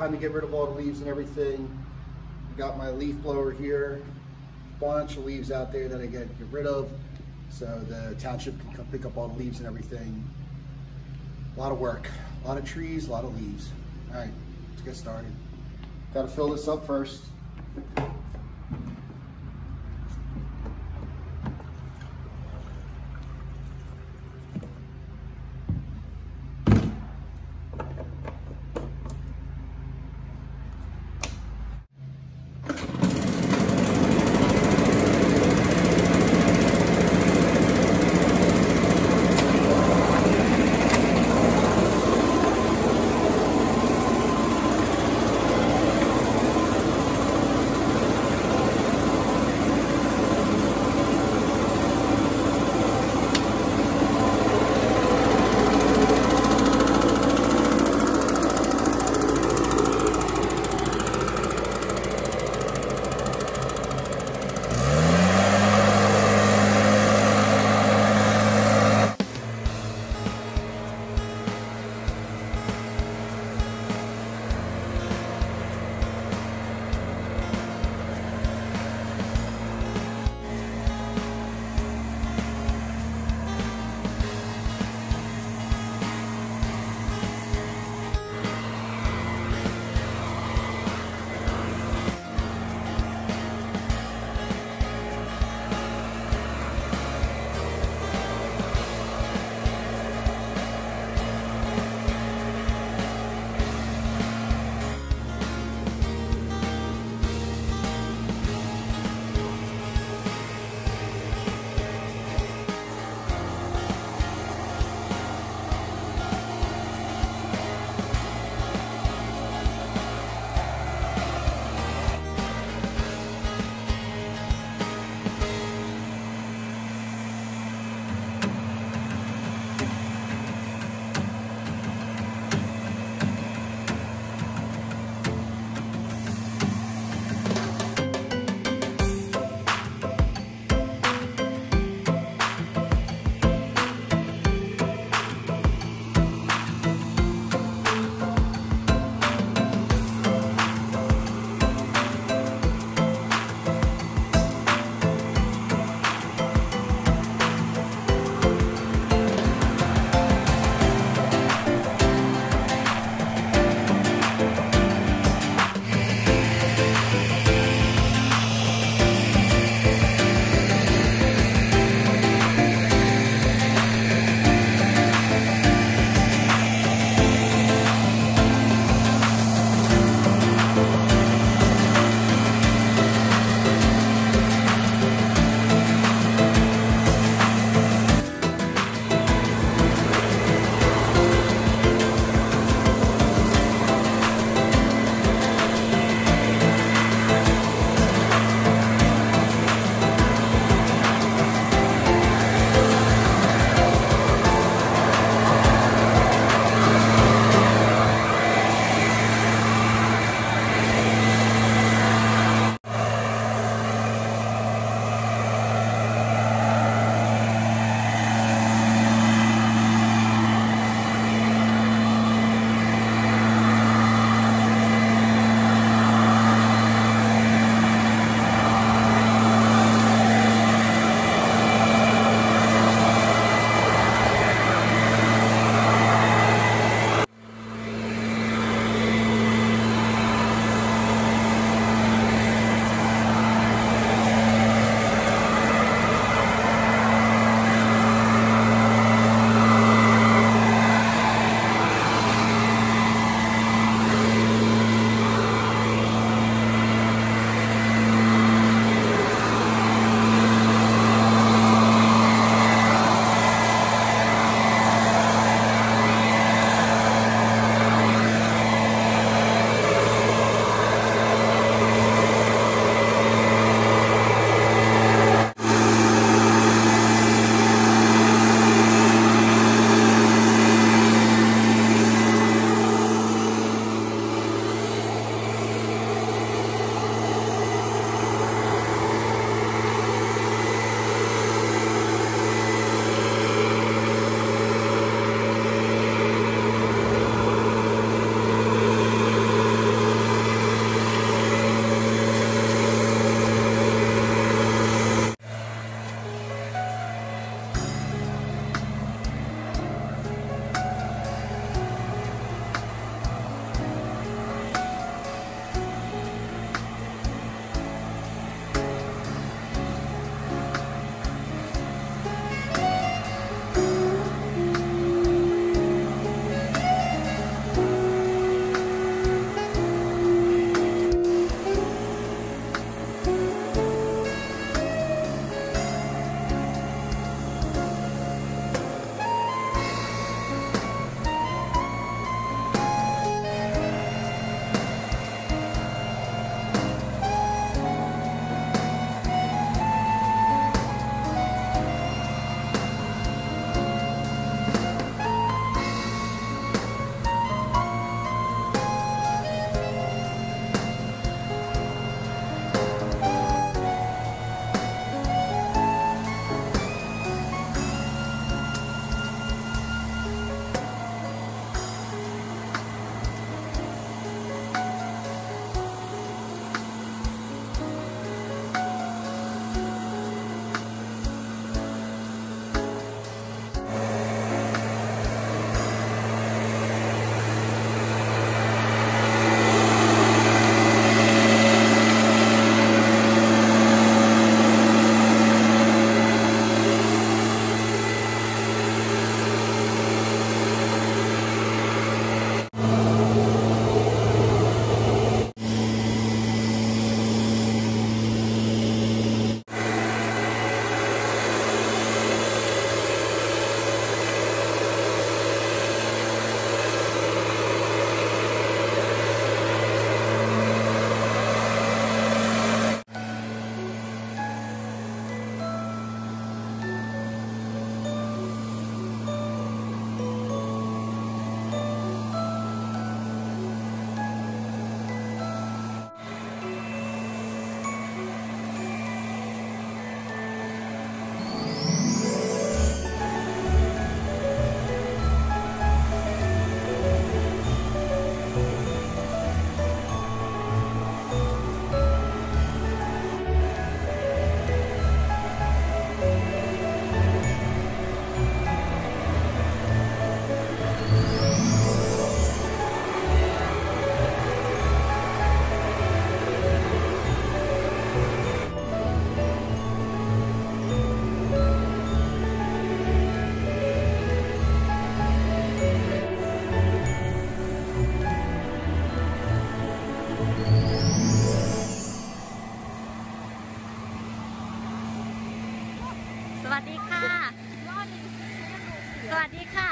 time to get rid of all the leaves and everything. I Got my leaf blower here, bunch of leaves out there that I get get rid of. So the township can come pick up all the leaves and everything. A lot of work, a lot of trees, a lot of leaves. All right, let's get started. Got to fill this up first. สวัสดีค่ะ สวัสดีค่ะ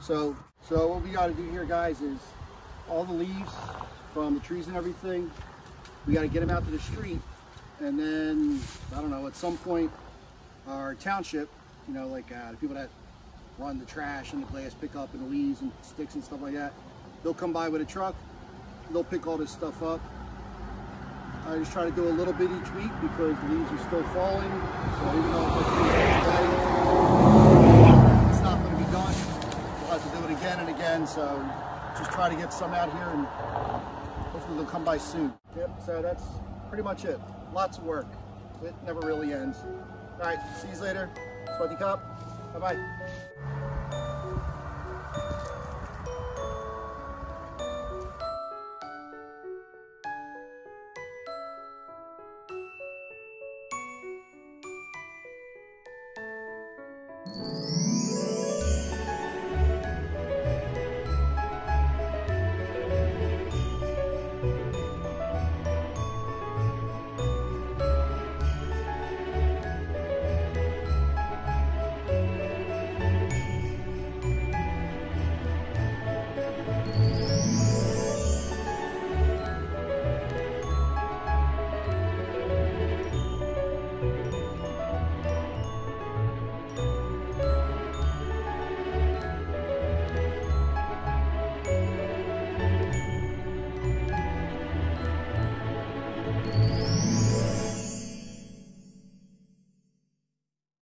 So, so what we got to do here, guys, is all the leaves from the trees and everything, we got to get them out to the street. And then, I don't know, at some point, our township, you know, like uh, the people that run the trash and the glass pickup and the leaves and sticks and stuff like that, they'll come by with a truck, they'll pick all this stuff up. I just try to do a little bit each week because the leaves are still falling. So even though it's like it's not going to be done. We'll have to do it again and again. So just try to get some out here and hopefully they'll come by soon. Yep, so that's pretty much it. Lots of work. It never really ends. All right, see you later. Sweaty Cop. Bye-bye.